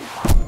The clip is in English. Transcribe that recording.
you